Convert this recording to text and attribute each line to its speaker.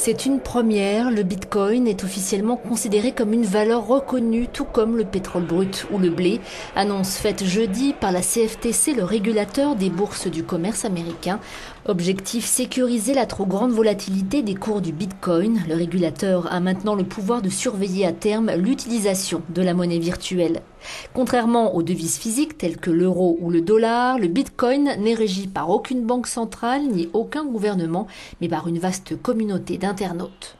Speaker 1: C'est une première, le bitcoin est officiellement considéré comme une valeur reconnue tout comme le pétrole brut ou le blé, annonce faite jeudi par la CFTC, le régulateur des bourses du commerce américain. Objectif sécuriser la trop grande volatilité des cours du bitcoin. Le régulateur a maintenant le pouvoir de surveiller à terme l'utilisation de la monnaie virtuelle. Contrairement aux devises physiques telles que l'euro ou le dollar, le bitcoin n'est régi par aucune banque centrale ni aucun gouvernement, mais par une vaste communauté d'internautes.